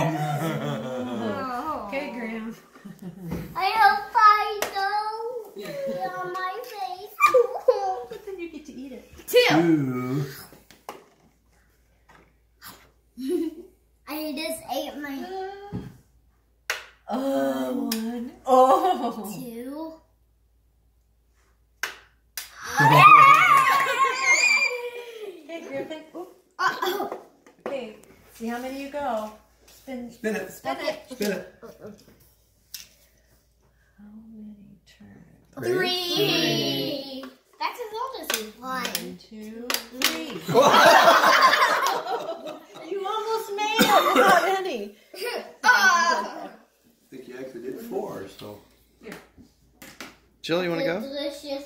Oh. Okay, Graham. I hope I don't on my face. But then you get to eat it. Two. I just ate my Oh, um, one. Oh. two. Okay, Griffin. Oop. Oh. Okay, see how many you go. Spin, spin it. Spin it. Spin it. How many turns? Three. three. That's as old as you. One, One two, three. you almost made it Not any. Uh. I think you actually did four, so. Yeah. Jill, you want to go? Delicious.